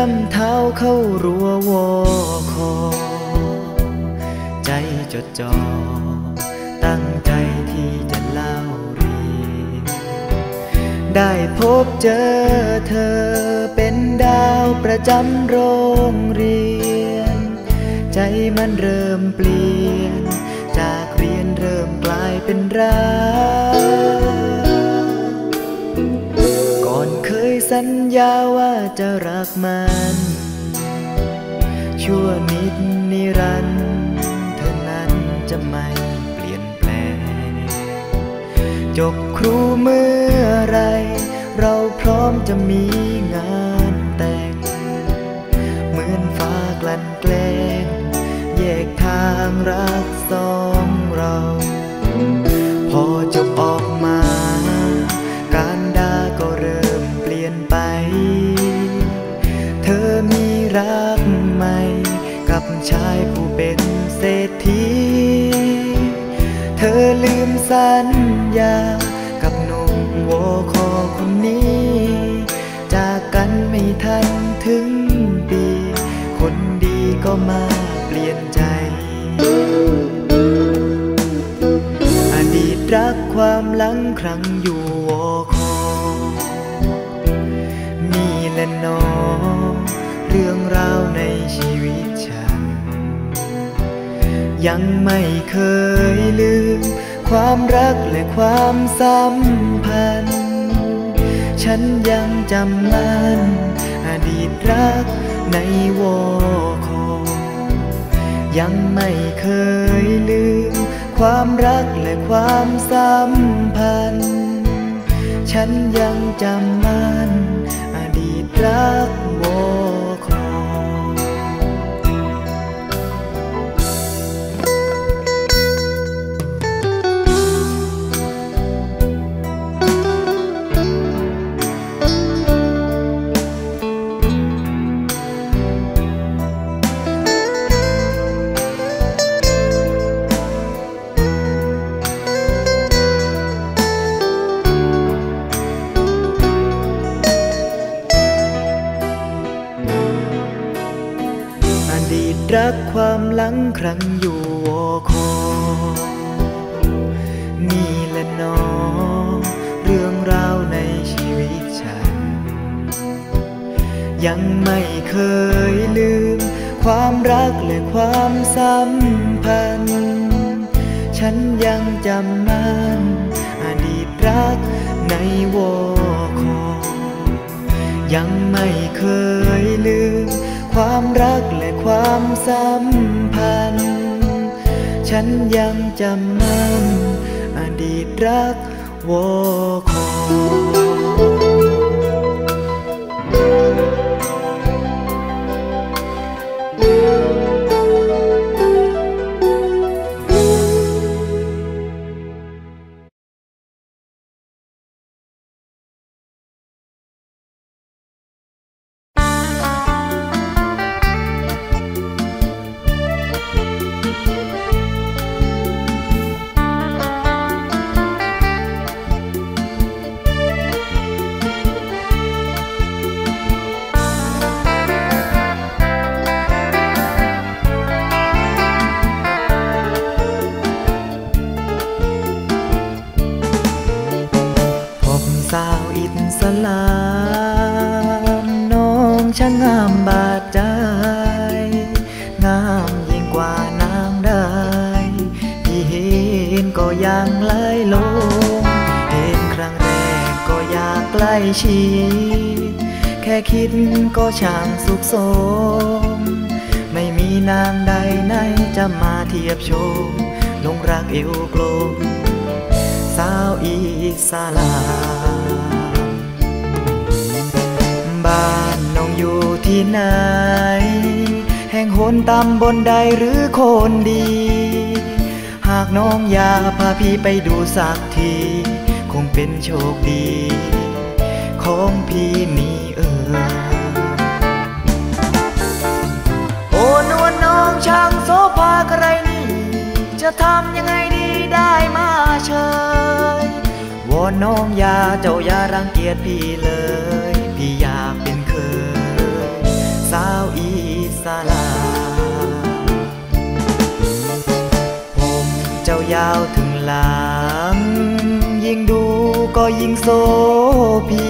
เช้าย่ำเท้าเข้ารัววอคอ ใจจดจ่อตั้งใจที่จะเล่าเรียนได้พบเจอเธอเป็นดาวประจำโรงเรียน ใจมันเริ่มเปลี่ยน จากเรียนเริ่มกลายเป็นรัก ญญาว่าจะรักมัน ชั่วนิดนิรันดร์เธอนั้นจะไม่เปลี่ยนแปลง จบครูเมื่อไร เราพร้อมจะมีงานแต่ง เหมือนฟ้ากลั่นแกล้งแยกทางรักสอง ก็มาเปลี่ยนใจ อดีตรักความหลังครั้งอยู่วอคอ นี่แหละนอ เรื่องราวในชีวิตฉัน ยังไม่เคยลืม ความรักและความสัมพันธ์ ฉันยังจำมันอดีตรักในวอคอ ยังไม่เคยลืม ความรักและความสัมพันธ์ ฉันยังจำมันอดีตรักวอน ครั้งอยู่วอคอ นี่แหละนอ เรื่องราวในชีวิตฉัน ยังไม่เคยลืม ความรักและความสัมพันธ์ ฉันยังจำมันอดีตรักในวอคอ ยังไม่เคยลืม ความรักและความสัมพันธ์ ฉันยังจำมันอดีตรักวอคอ ช่างงามบาดใจ งามยิ่งกว่านางได้ ที่เห็นก็ยังไหลลง เห็นครั้งแรกก็อยากใกล้ชิดแค่คิดก็ช่างสุขสม ไม่มีนางใดไหนจะมาเทียบชม ลงรักเอวกลม สาวอีสาลา อยู่ที่ไหน แห่งโหนตำบนใดหรือคนดี หากน้องอยากพาพี่ไปดูสักที คงเป็นโชคดี ของพี่มีเออโอ้นวลน้องช่างโสภาใครนี่ จะทำยังไงดีได้มาเชยวอนน้องยาเจ้าอย่ารังเกียจพี่เลย พี่อยากเป สาวอีสาลาผมเจ้ายาวถึงหลัง ยิ่งดูก็ยิ่งโซพี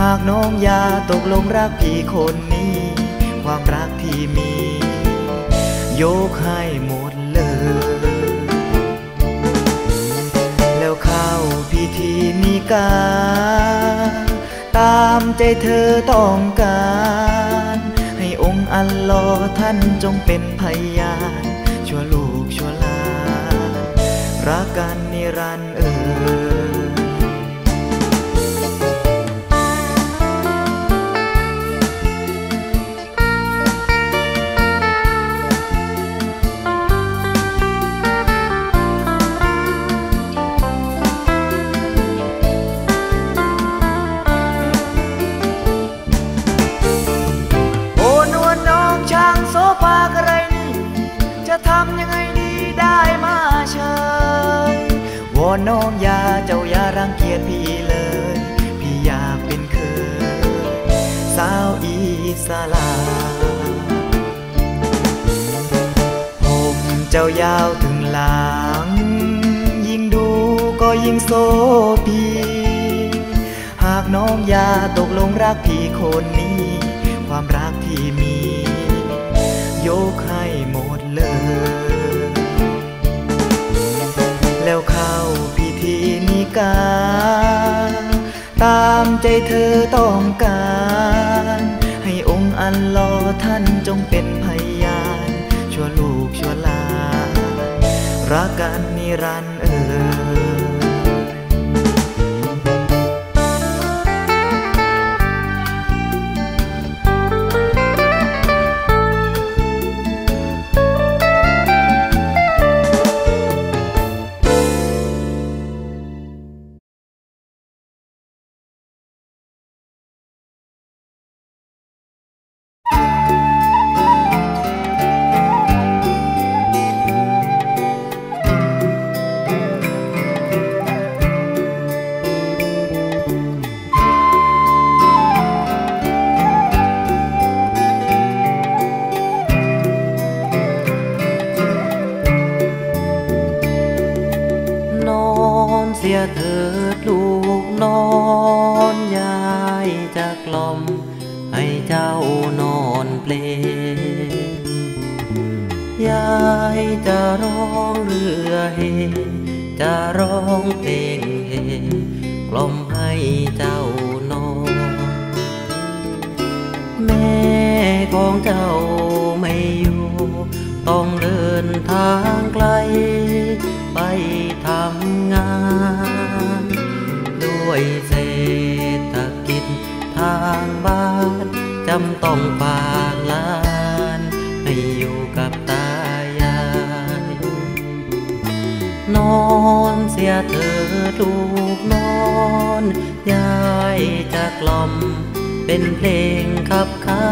หากน้องยาตกลงรักพี่คนนี้ ความรักที่มี ยกให้หมดเลย แล้วเข้าพิธีมีกา ตามใจเธอต้องการ ให้องค์อัลลอฮ์ท่านจงเป็นพยาน ชั่วลูกชั่วหลานรักกัน ย่ารังเกียจพี่เลย พี่อยากเป็นเคย สาวอีสาลาผมเจ้ายาวถึงหลัง ยิ่งดูก็ยิ่งโซพี หากน้องยาตกลงรักพี่คนนี้ ความรักที่มี ยกให้หมดเลย แล้วเขา กาตามใจเธอต้องการ ให้องค์อันลอท่านจงเป็นพยาน ชั่วลูกชั่วหลานรักกันนิรันด เป็นเพลงขับขา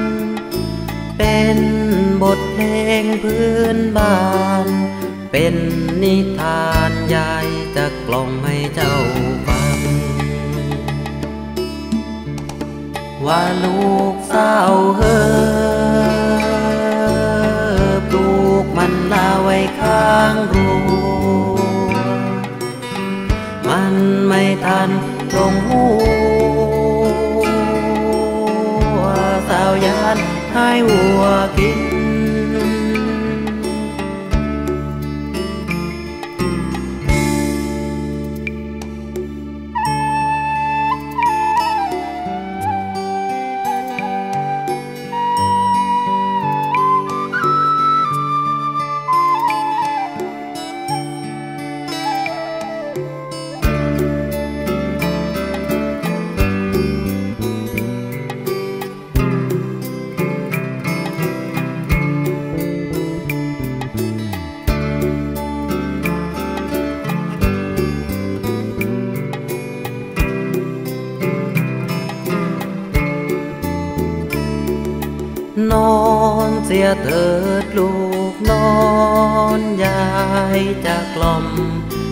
นเป็นบทเพลงพื้นบ้าน เป็นนิทานยายจะกล่อมให้เจ้าฟัง ว่าลูกสาวเฮอปลูกมันลาไว้ข้างรั้วมันไม่ทันตรงหัาน สียเถิดลูกนอนยายจะกล่อม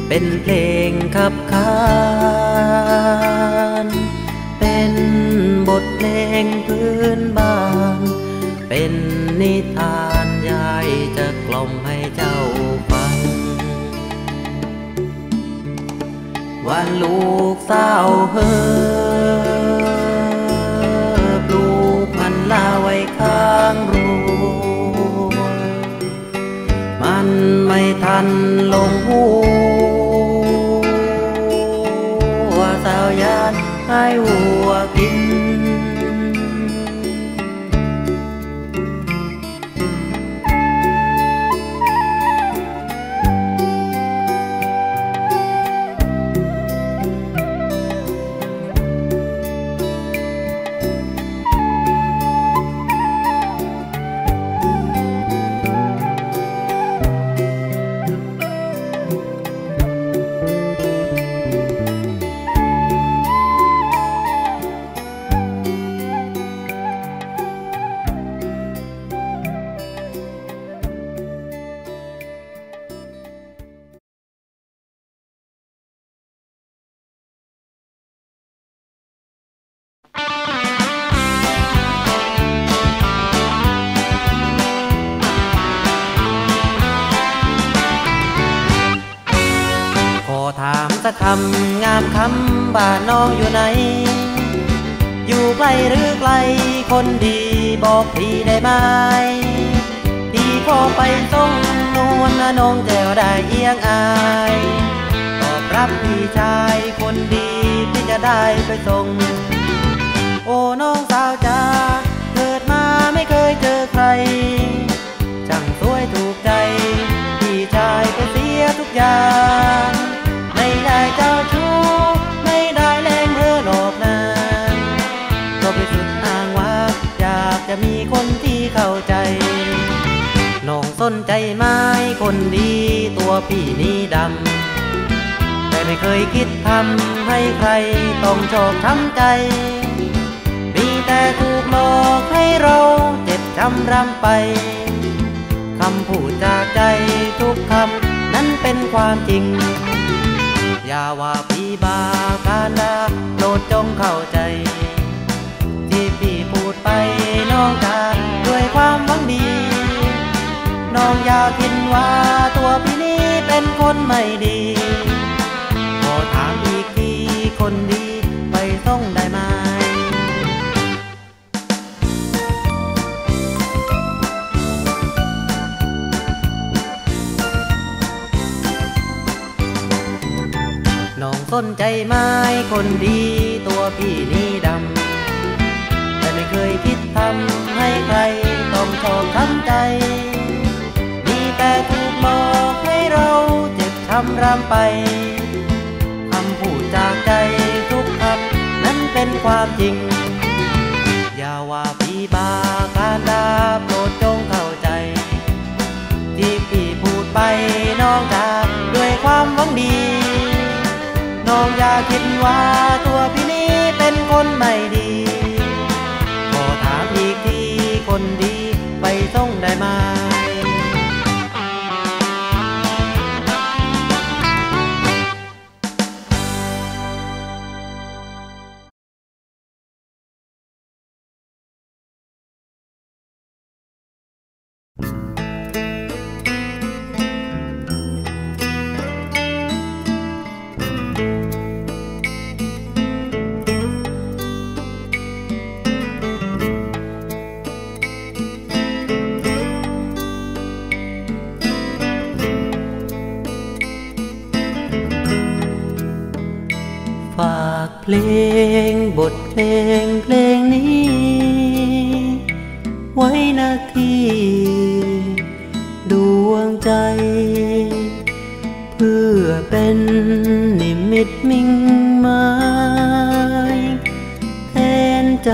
เป็นเพลงขับขานเป็นบทเพลงพื้นบ้าน เป็นนิทานยายจะกล่อมให้เจ้าฟัง วันลูกสาวเฮอ ทันลงหูสาวยานให้วัว อย่างได้เจ้าชู้ไม่ได้แรงเรือหลอกนางก็ไปสุดอ้างว่าอยากจะมีคนที่เข้าใจน้องสนใจไหมคนดีตัวพี่นี้ดำ แต่ไม่เคยคิดทำให้ใครต้องโชคช้ำใจ มีแต่ถูกหลอกให้เราเจ็บช้ำรำไป คำพูดจากใจทุกคำ เป็นความจริง อย่าว่าพี่บาการดาโปรดจงเข้าใจ ที่พี่พูดไปน้องจาด้วยความหวังดี น้องอย่าคิดว่าตัวพี่นี้เป็นคนไม่ดี ขอถามอีกทีคนดีไปส่งได้ นใจไม้คนดีตัวพี่นี่ดำ แต่ไม่เคยคิดทำให้ใครต้องชอบทำใจ มีแต่ถูกมอกให้เราเจ็บช้ำรำไป คำพูดจากใจทุกคำนั้นเป็นความจริง อ เพลงบทเพลงเพลงนี้ ไว้นาทีดวงใจ เพื่อเป็นนิมิตมิ่งหมายแทนใจ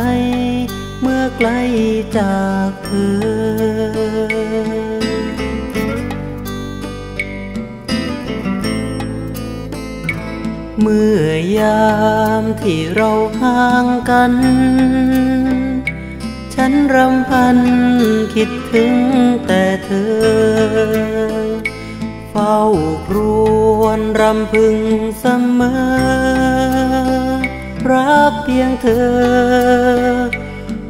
เมื่อไกลจากเธอ ยามที่เราห่างกัน ฉันรำพันคิดถึงแต่เธอ เฝ้าครวนรำพึงเสมอ รักเพียงเธอ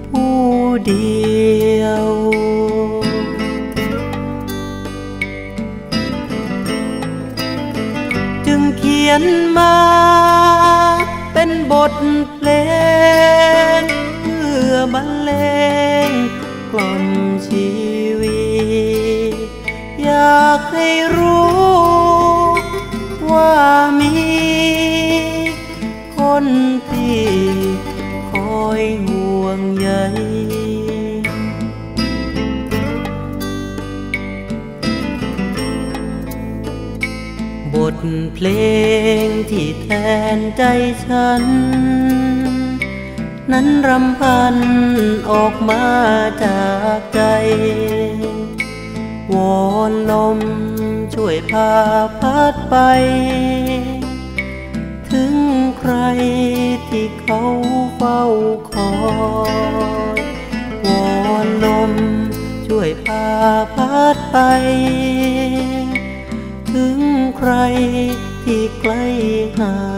ผู้เดียวจึงเขียนมา ทเพลง ฉัน นั้นรำพันออกมาจากใจ วอนลมช่วยพาพัดไป ถึงใครที่เขาเฝ้าคอยวอนลมช่วยพาพัดไป ถึงใครที่ใกล้ห่างกันจึง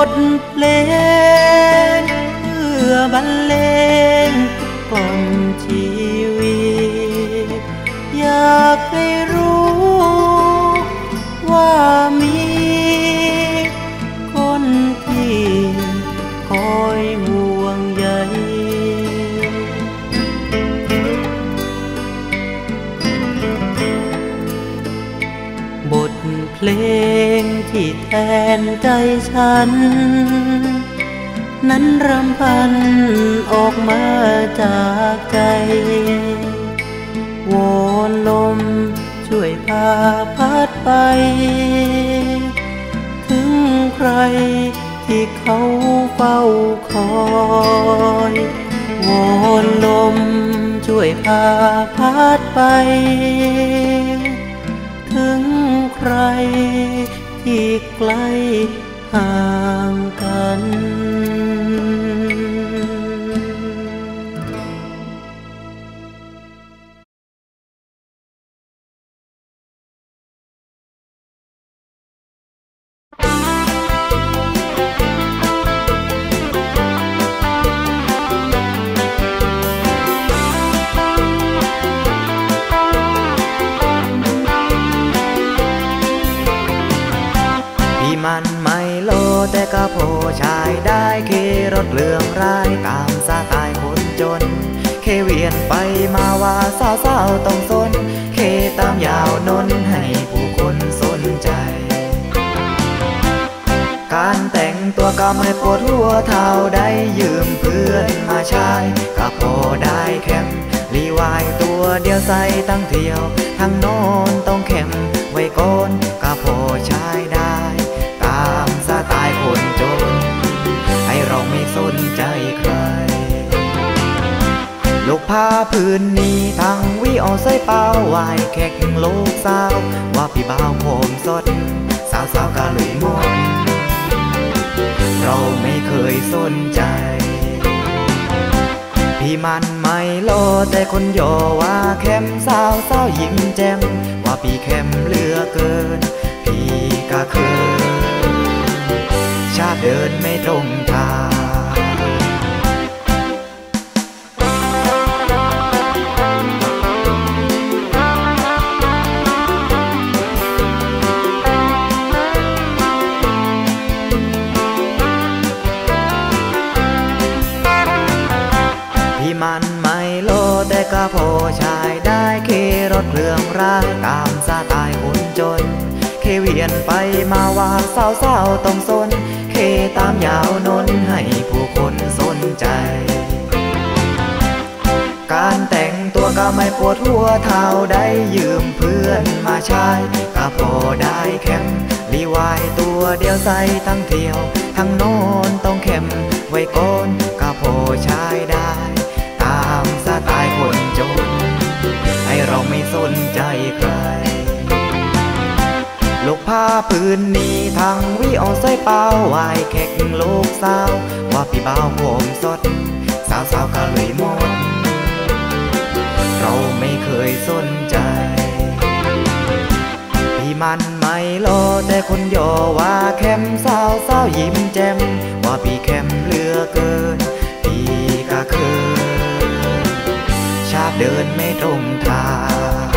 เป็ ฉัน นั้นรำพันออกมาจากใจวอนลมช่วยพาพัดไป ถึงใครที่เขาเฝ้าคอยวอนลมช่วยพาพัดไป ถึงใคร ที่ไกลห่างกัน ต้องสน เคตามยาวนนให้ผู้คนสนใจ การแต่งตัวก็ไม่ปวดหัวเท่าได้ยืมเพื่อนมาใช้ก็พอได้แคมรีวายตัวเดียวใส่ตั้งเที่ยว ทั้งน้นต้องแคมไว้ก่อน ลูกผ้าพื้นนี้ทั้งวิเอใส่เป้าไหวายแขกโลกสาว ว่าพี่บ่าวผมสด สาวสาวกะลุยมวนเราไม่เคยสนใจ พี่มันไม่โลแต่คนโยว่าแคมสาวสาวยิ้มแจ่มว่าพี่แคมเหลือเกิน พี่ก็เคยชาติเดินไม่ตรงทาง ชายได้เครถเรื่องรายตามสไตล์คนจน เคเวียนไปมาว่าสาวสาวต้องสน เคตามยาวนนให้ผู้คนสนใจ การแต่งตัวก็ไม่ปวดหัวเท่าได้ยืมเพื่อนมาใช้ก็พอได้แคมรีวายตัวเดียวใส่ทั้งเที่ยว ทั้งโนนต้องเข้มไว้ก่อนก็พอใช้ได้ ตามสไตล์คนจน ให้เราไม่สนใจใครลูกผ้าพื้นนี้ทางวิเอาใส่เป้าวายแขกลูกสาว ว่าพี่บ่าวผมสด สาวสาวก็เลยหมด เราไม่เคยสนใจ พี่มันไม่รอแต่คนย่อว่าแคมสาวสาวยิ้มแจ่มว่าพี่แคมเหลือเกิน พี่ก็เคย เดินไม่ตรงทาง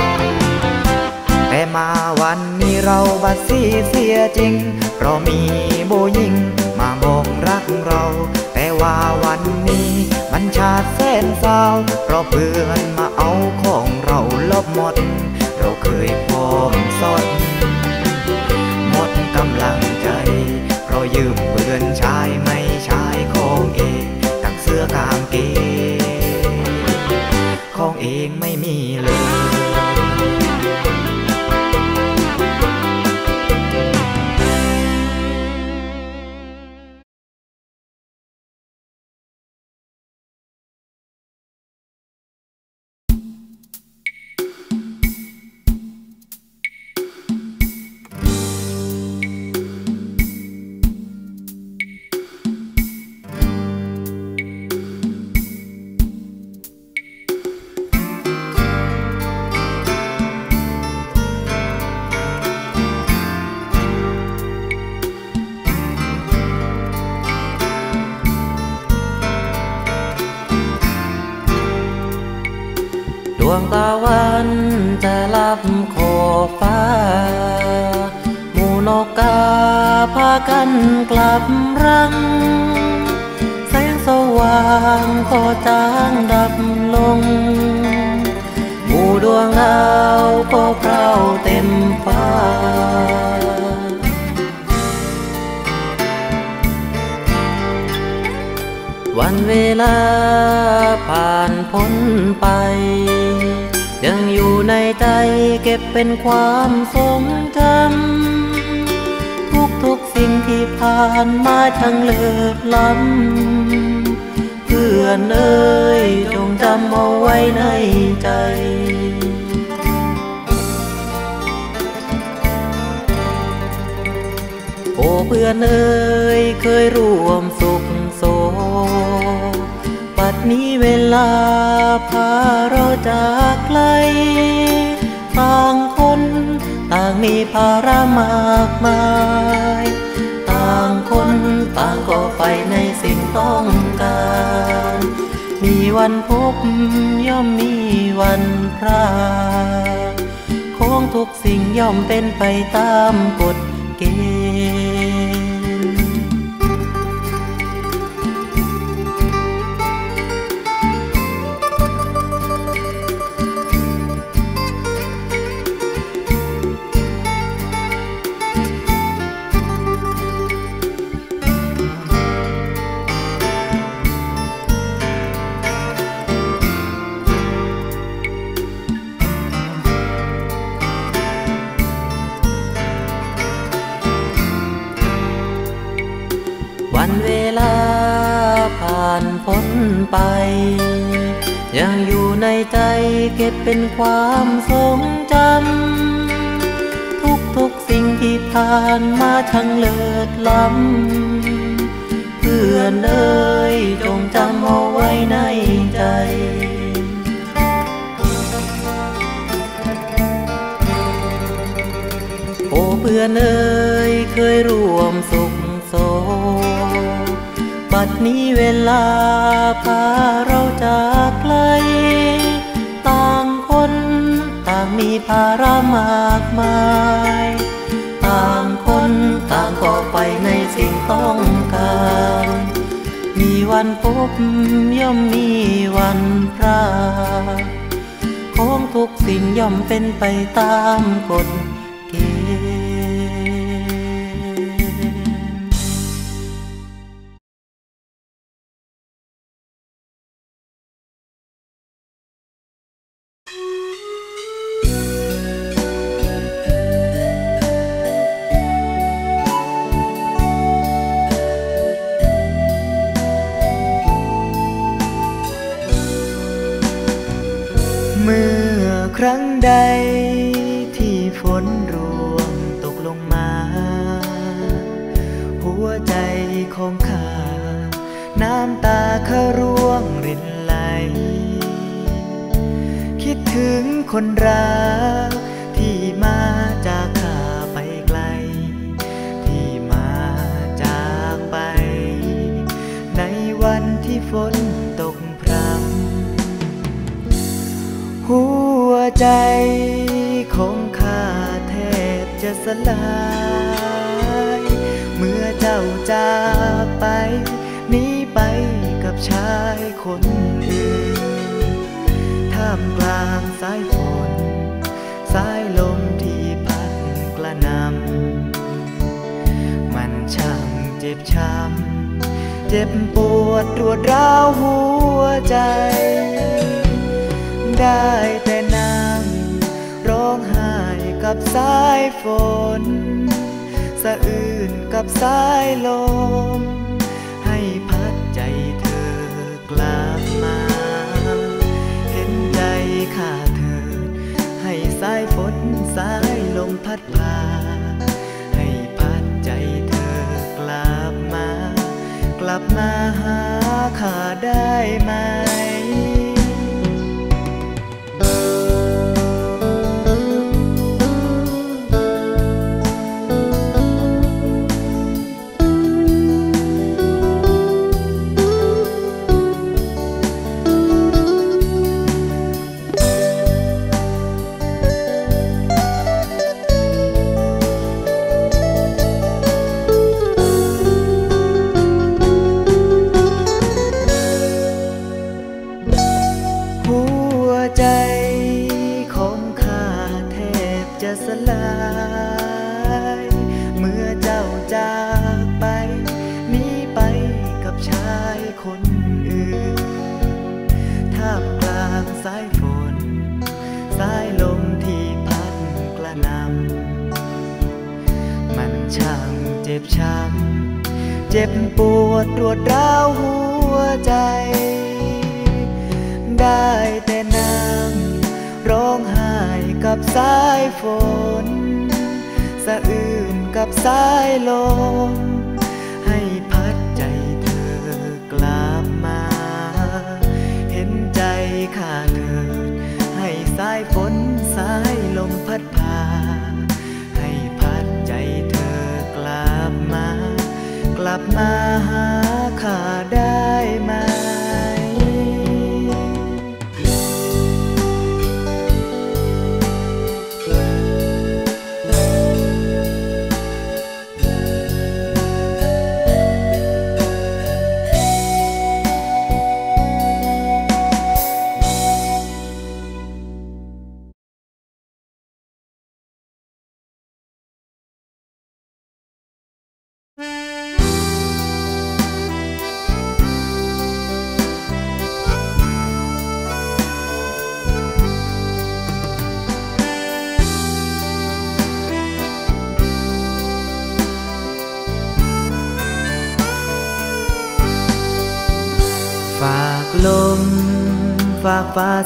แต่มาวันนี้เราบัดสีเสียจริง เพราะมีโบยิงมาบอกรักเรา แต่ว่าวันนี้มันชาดแสนเศร้า เพราะเพื่อนมาเอาของเราลบหมด เราเคยพร้อมสดหมดกำลังใจ เพราะยืมเพื่อนชายไม่ชายของเองทั้งเสื้อกางเกง เองไม่มีเลย วงดาวก็เพราเต็มฟ้าวันเวลาผ่านพ้นไป ยังอยู่ในใจเก็บเป็นความทรงจำทุกทุกสิ่งที่ผ่านมาช่างเลิศล้ำเพื่อนเอ้ยจงจำเอาไว้ในใจ พื่อนเอ้ยเคยร่วมสุขโศกปัดนี้เวลาพาเราจากไกล ต่างคนต่างมีภาระมากมาย ต่างคนต่างก็ไปในสิ่งต้องการ มีวันพบย่อมมีวันพรากของทุกสิ่งย่อมเป็นไปตามกฎเกณฑ์ เก็บเป็นความทรงจำ ทุกทุกๆสิ่งที่ผ่านมาช่างเลิศล้ำ เพื่อนเอ้ยจงจำเอาไว้ในใจโอ้เพื่อนเอ้ยเคยร่วมสุขโศกบัดนี้เวลาพาเราางมีภาระมากมาย ต่างคนต่างก่อไปในสิ่งต้องการ มีวันพบย่อมมีวันพราของทุกสิ่งย่อมเป็นไปตามกฎ ฝนตกพรำหัวใจของข้าแทบจะสลาย เมื่อเจ้าจากไปหนีไปกับชายคนอื่นท่ามกลางสาย เจ็บปวดรวดร้าวหัวใจ ได้แต่นั่งร้องไห้กับสายฝน สะอื้นกับสายลม ให้พัดใจเธอกลับมา เห็นใจข้าเธอ ให้สายฝนสายลมพัดพา ลับมาหาข้าได้ไหม ลับมาหาข้า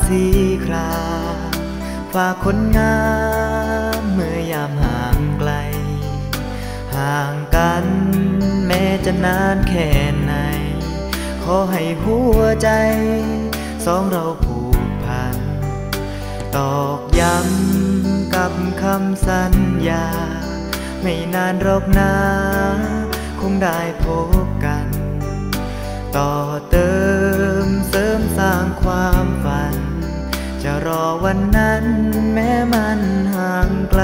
สีคราฝากคนงามเมื่อยามห่างไกล ห่างกันแม้จะนานแค่ไหน ขอให้หัวใจสองเราผูกพัน ตอกย้ำกับคำสัญญา ไม่นานหรอกนะคงได้พบกัน ต่อเติมเสริมสร้างความ วันนั้นแม้มันห่างไกล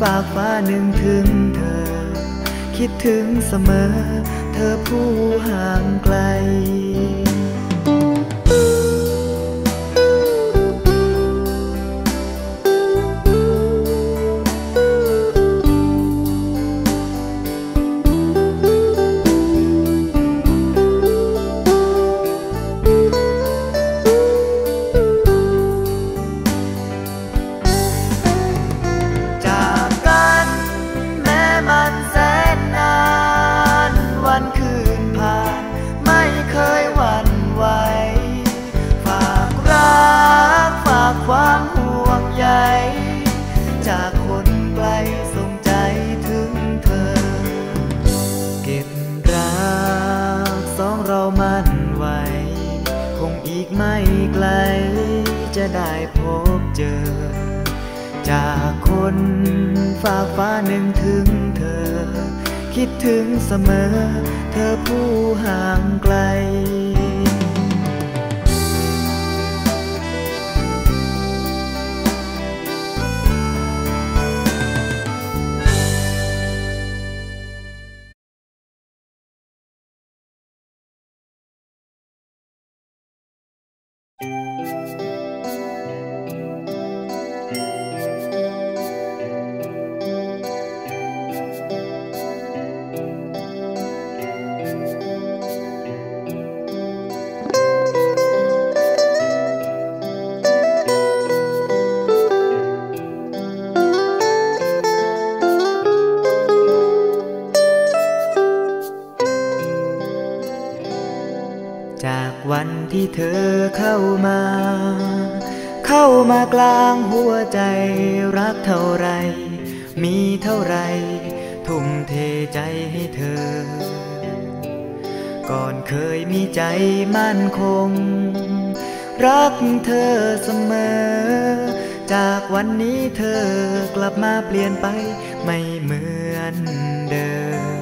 ฝากฟ้าหนึ่งถึงเธอ คิดถึงเสมอ เธอผู้ห่างไกล ฝากฟ้าหนึ่งถึงเธอ คิดถึงเสมอ เธอผู้ห่างไกล เธอเข้ามา เข้ามากลางหัวใจรักเท่าไร มีเท่าไร ทุ่มเทใจให้เธอ ก่อนเคยมีใจมั่นคง รักเธอเสมอ จากวันนี้เธอกลับมาเปลี่ยนไปไม่เหมือนเดิม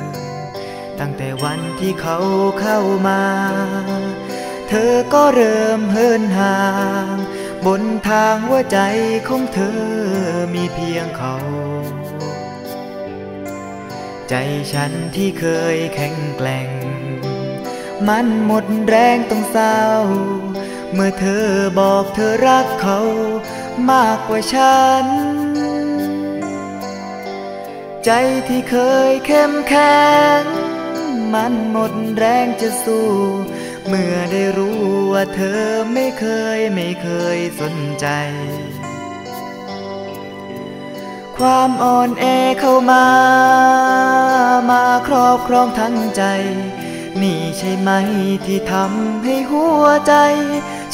ตั้งแต่วันที่เขาเข้ามา เธอก็เริ่มเหินห่าง บนทางหัวใจของเธอมีเพียงเขา ใจฉันที่เคยแข็งแกร่ง มันหมดแรงต้องเศร้า เมื่อเธอบอกเธอรักเขา มากกว่าฉัน ใจที่เคยเข้มแข็ง มันหมดแรงจะสู้ เมื่อได้รู้ว่าเธอไม่เคยไม่เคยสนใจ ความอ่อนแอเข้ามา มาครอบครองทั้งใจ นี่ใช่ไหมที่ทำให้หัวใจ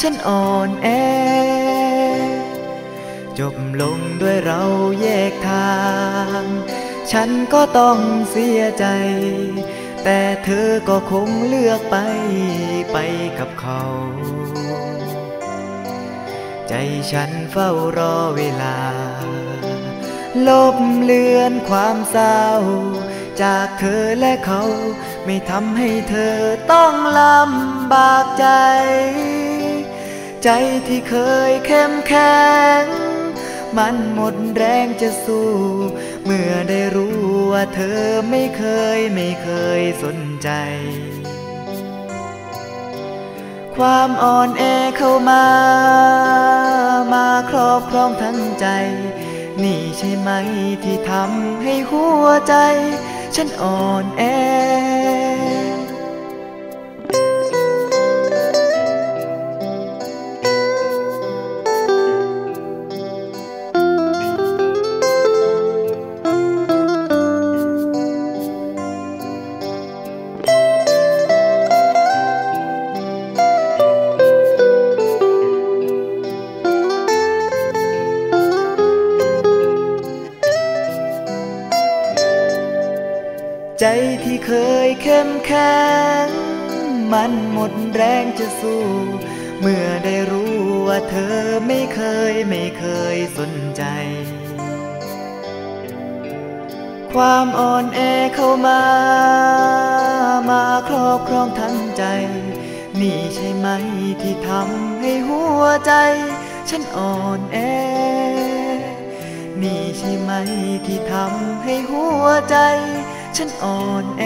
ฉันอ่อนแอ จบลงด้วยเราแยกทาง ฉันก็ต้องเสียใจ แต่เธอก็คงเลือกไปไปกับเขา ใจฉันเฝ้ารอเวลา ลบเลือนความเศร้า จากเธอและเขา ไม่ทำให้เธอต้องลำบากใจ ใจที่เคยเข้มแข็ง มันหมดแรงจะสู้ เมื่อได้รู้ว่าเธอไม่เคยไม่เคยสนใจ ความอ่อนแอเข้ามา มาครอบครองทั้งใจ นี่ใช่ไหมที่ทำให้หัวใจ ฉันอ่อนแอ ใจที่เคยเข้มแข็งมันหมดแรงจะสู้ เมื่อได้รู้ว่าเธอไม่เคยไม่เคยสนใจ ความอ่อนแอเข้ามา มาครอบครองทั้งใจ นี่ใช่ไหมที่ทำให้หัวใจ ฉันอ่อนแอ นี่ใช่ไหมที่ทำให้หัวใจ ฉันอ่อนแอ